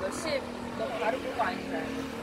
몇십 너 바로 그거 아닌 줄 알고.